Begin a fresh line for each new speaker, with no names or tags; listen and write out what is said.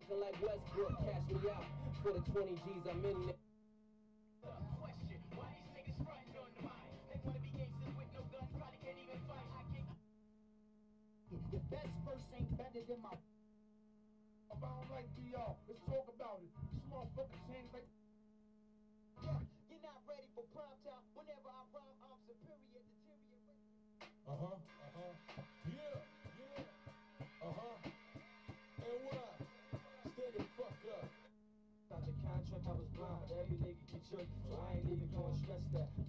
Looking like Westbrook, cash me out for the 20 G's I'm in there.
Question, why these niggas frontin' on the mic? They wanna be gangsters with no guns, probably can't even fight. I can't.
Your best verse ain't better than my.
If I don't like DR, let's talk about it. This motherfucker change like.
Yeah, you're not ready for prime time. Whenever I rhyme, I'm superior, deteriorate.
Uh uh huh.
I was blind, every nigga get jerked, so I ain't even gonna stress that.